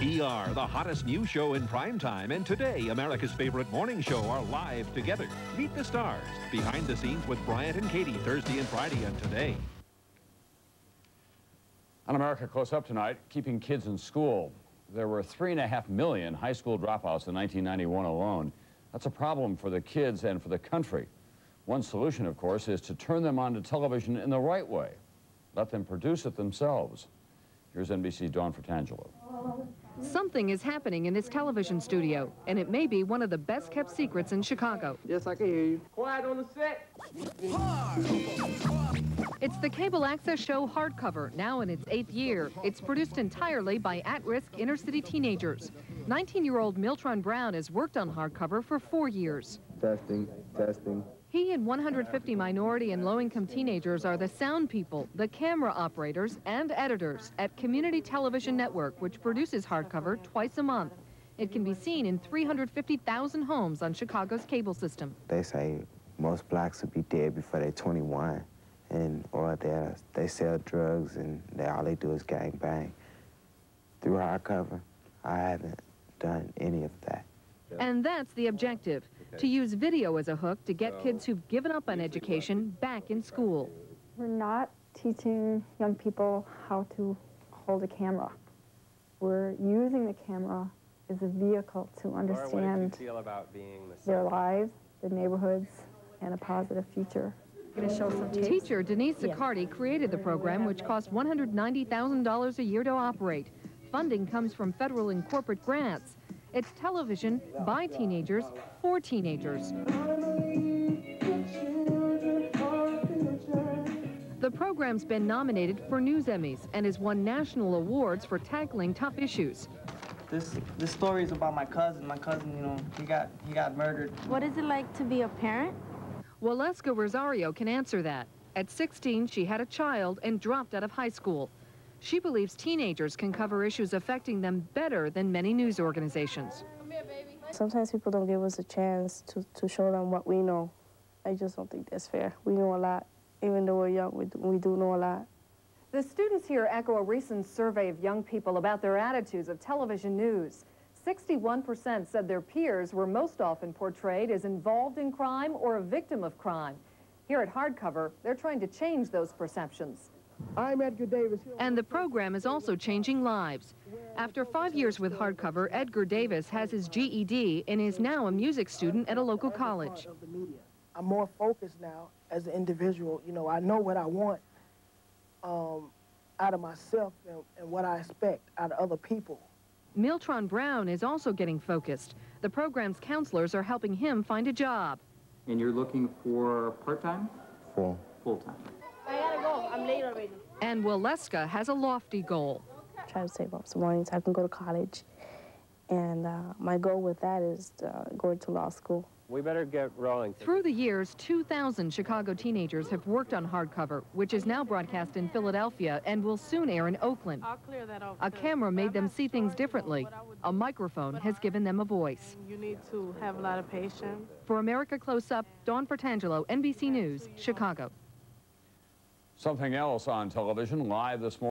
ER, the hottest news show in prime time, and today, America's favorite morning show are live together. Meet the stars. Behind the scenes with Bryant and Katie, Thursday and Friday and today. On America Close Up tonight, keeping kids in school. There were three and a half million high school dropouts in 1991 alone. That's a problem for the kids and for the country. One solution, of course, is to turn them onto television in the right way. Let them produce it themselves. Here's NBC's Dawn Fratangelo. Something is happening in this television studio, and it may be one of the best kept secrets in Chicago. Yes, I can hear you. Quiet on the set. It's the cable access show Hardcover, now in its eighth year. It's produced entirely by at-risk inner-city teenagers. 19-year-old Miltron Brown has worked on Hardcover for four years. Testing, testing. He and 150 minority and low-income teenagers are the sound people, the camera operators, and editors at Community Television Network, which produces hardcover twice a month. It can be seen in 350,000 homes on Chicago's cable system. They say most blacks will be dead before they're 21, and or they they sell drugs and they, all they do is gang bang. Through hardcover, I haven't done any of that. And that's the objective, to use video as a hook to get kids who've given up on education back in school. We're not teaching young people how to hold a camera. We're using the camera as a vehicle to understand their lives, their neighborhoods, and a positive future. Teacher Denise Zaccardi created the program, which cost $190,000 a year to operate. Funding comes from federal and corporate grants. It's television by teenagers for teenagers. The program's been nominated for News Emmys and has won national awards for tackling tough issues. This this story is about my cousin. My cousin, you know, he got he got murdered. What is it like to be a parent? Waleska Rosario can answer that. At 16, she had a child and dropped out of high school. She believes teenagers can cover issues affecting them better than many news organizations. Sometimes people don't give us a chance to, to show them what we know. I just don't think that's fair. We know a lot. Even though we're young, we do, we do know a lot. The students here echo a recent survey of young people about their attitudes of television news. 61% said their peers were most often portrayed as involved in crime or a victim of crime. Here at Hardcover, they're trying to change those perceptions. I'm Edgar Davis. And the program is also changing lives. After five years with Hardcover, Edgar Davis has his GED and is now a music student at a local college. I'm more focused now as an individual. You know, I know what I want um, out of myself and, and what I expect out of other people. Miltron Brown is also getting focused. The program's counselors are helping him find a job. And you're looking for part-time? Full. Full-time. I gotta go. I'm late already. And Waleska has a lofty goal. Try to save up some money so I can go to college. And uh, my goal with that is uh, going to law school. We better get rolling. Through the years, 2,000 Chicago teenagers have worked on Hardcover, which is now broadcast in Philadelphia and will soon air in Oakland. A camera made them see things differently. A microphone has given them a voice. You need to have a lot of patience. For America Close Up, Dawn Fratangelo, NBC News, Chicago. Something else on television live this morning.